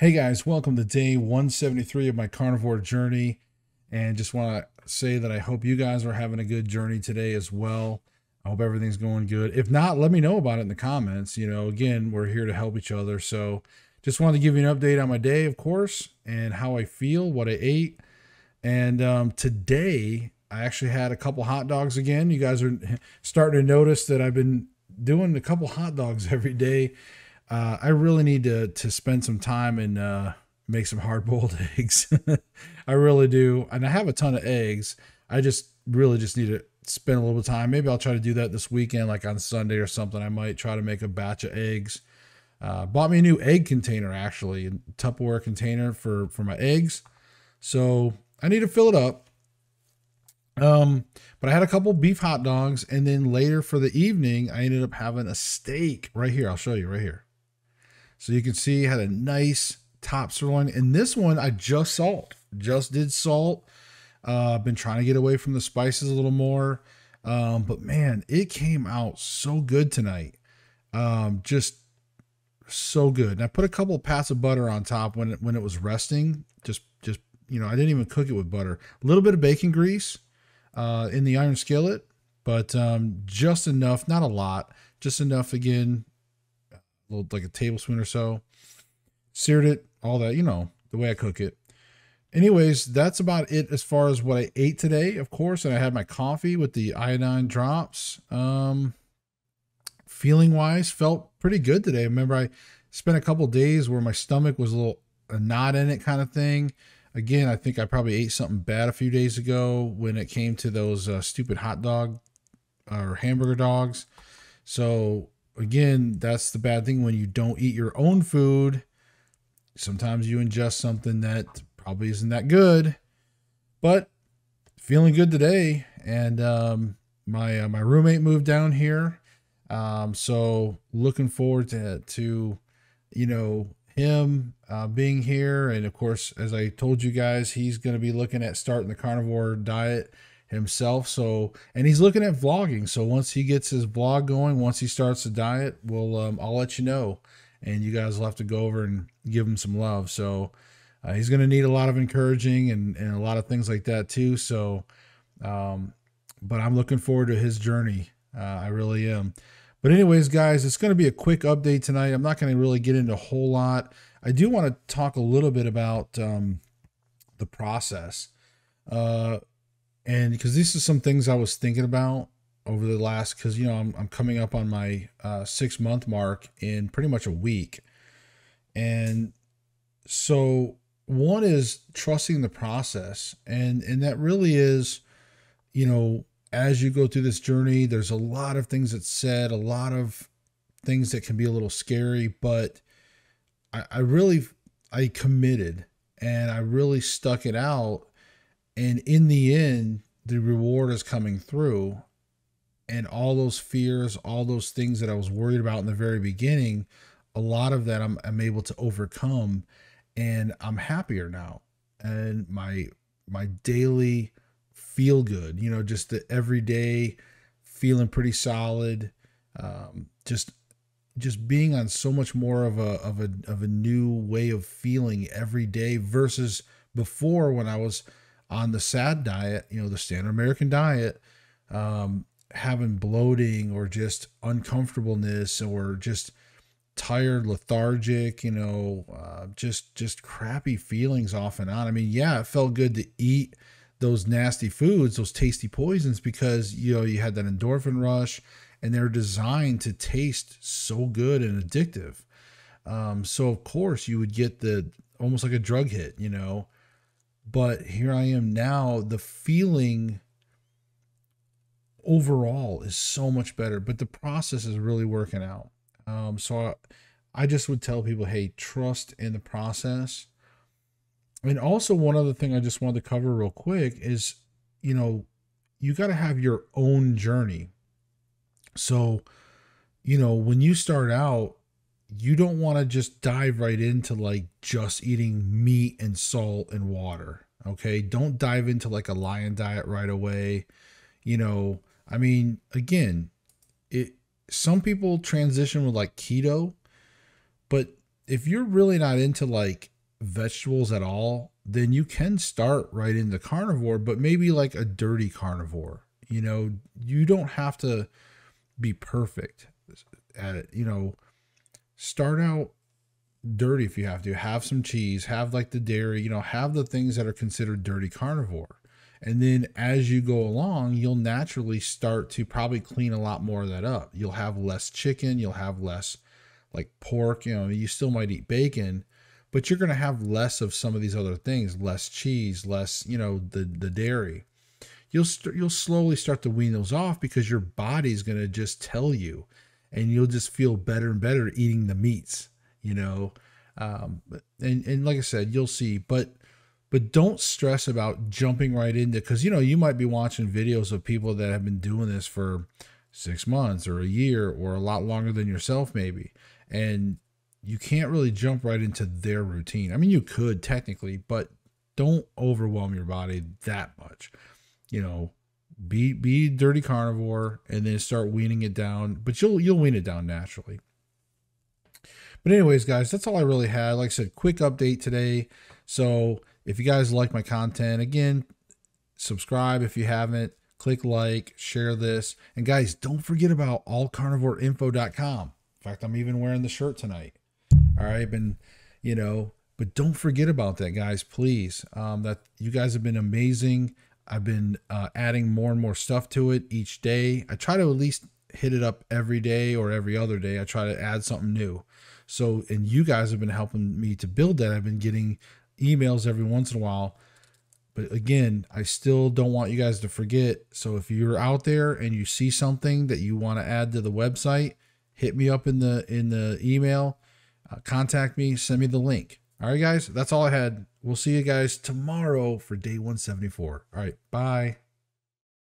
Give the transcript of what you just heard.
Hey guys, welcome to day 173 of my carnivore journey. And just want to say that I hope you guys are having a good journey today as well. I hope everything's going good. If not, let me know about it in the comments. You know, again, we're here to help each other. So just wanted to give you an update on my day, of course, and how I feel, what I ate. And um, today, I actually had a couple hot dogs again. You guys are starting to notice that I've been doing a couple hot dogs every day uh, I really need to to spend some time and uh, make some hard boiled eggs. I really do, and I have a ton of eggs. I just really just need to spend a little time. Maybe I'll try to do that this weekend, like on Sunday or something. I might try to make a batch of eggs. Uh, bought me a new egg container actually, a Tupperware container for for my eggs. So I need to fill it up. Um, but I had a couple beef hot dogs, and then later for the evening, I ended up having a steak right here. I'll show you right here. So you can see had a nice top sirloin. And this one I just salt, just did salt. Uh, been trying to get away from the spices a little more. Um, but man, it came out so good tonight. Um, just so good. And I put a couple of pats of butter on top when it, when it was resting. Just, just, you know, I didn't even cook it with butter. A little bit of bacon grease, uh, in the iron skillet, but, um, just enough, not a lot, just enough again, little like a tablespoon or so. Seared it, all that, you know, the way I cook it. Anyways, that's about it as far as what I ate today, of course. And I had my coffee with the iodine drops. Um, feeling wise, felt pretty good today. Remember, I spent a couple days where my stomach was a little a knot in it kind of thing. Again, I think I probably ate something bad a few days ago when it came to those uh, stupid hot dog or hamburger dogs. So again, that's the bad thing when you don't eat your own food. Sometimes you ingest something that probably isn't that good, but feeling good today. And um, my uh, my roommate moved down here, um, so looking forward to to you know him uh, being here. And of course, as I told you guys, he's going to be looking at starting the carnivore diet himself. So, and he's looking at vlogging. So once he gets his vlog going, once he starts the diet, we'll um, I'll let you know, and you guys will have to go over and give him some love. So uh, he's going to need a lot of encouraging and and a lot of things like that too. So, um, but I'm looking forward to his journey. Uh, I really am. But anyways, guys, it's going to be a quick update tonight. I'm not going to really get into a whole lot. I do want to talk a little bit about um, the process. Uh, and because these are some things I was thinking about over the last, because you know I'm I'm coming up on my uh, six month mark in pretty much a week, and so one is trusting the process, and and that really is, you know, as you go through this journey, there's a lot of things that said, a lot of things that can be a little scary, but I, I really I committed and I really stuck it out and in the end, the reward is coming through. And all those fears, all those things that I was worried about in the very beginning, a lot of that I'm, I'm able to overcome and I'm happier now. And my my daily feel good, you know, just the everyday feeling pretty solid. Um, just just being on so much more of a of a of a new way of feeling every day versus before when I was on the sad diet, you know, the standard American diet, um, having bloating or just uncomfortableness or just tired, lethargic, you know, uh, just just crappy feelings off and on. I mean, yeah, it felt good to eat those nasty foods, those tasty poisons, because you know you had that endorphin rush, and they're designed to taste so good and addictive. Um, so of course you would get the almost like a drug hit, you know. But here I am now. The feeling overall is so much better, but the process is really working out. Um, so I, I just would tell people, hey, trust in the process. And also, one other thing I just wanted to cover real quick is, you know, you got to have your own journey. So, you know, when you start out, you don't want to just dive right into like just eating meat and salt and water. Okay. Don't dive into like a lion diet right away. You know, I mean, again, it some people transition with like keto, but if you're really not into like vegetables at all, then you can start right into carnivore, but maybe like a dirty carnivore. You know, you don't have to be perfect at it. You know, start out dirty if you have to. Have some cheese, have like the dairy, you know, have the things that are considered dirty carnivore. And then as you go along, you'll naturally start to probably clean a lot more of that up. You'll have less chicken, you'll have less like pork, you know, you still might eat bacon, but you're going to have less of some of these other things, less cheese, less, you know, the the dairy. You'll st- you'll slowly start to wean those off because your body's going to just tell you and you'll just feel better and better eating the meats, you know. Um, and and like I said, you'll see, but but don't stress about jumping right into because you know you might be watching videos of people that have been doing this for six months or a year or a lot longer than yourself maybe and you can't really jump right into their routine. I mean, you could technically, but don't overwhelm your body that much. You know, be be dirty carnivore and then start weaning it down, but you'll you'll wean it down naturally. But anyways, guys, that's all I really had. Like I said, quick update today. So if you guys like my content, again, subscribe if you haven't. Click like, share this, and guys, don't forget about allcarnivoreinfo.com. In fact, I'm even wearing the shirt tonight. All right, been, you know, but don't forget about that, guys, please. Um, that you guys have been amazing. I've been uh, adding more and more stuff to it each day. I try to at least hit it up every day or every other day. I try to add something new. So, and you guys have been helping me to build that. I've been getting emails every once in a while. But again, I still don't want you guys to forget. So if you're out there and you see something that you want to add to the website, hit me up in the in the email, uh, contact me, send me the link. All right, guys, that's all I had. We'll see you guys tomorrow for day 174. All right, bye.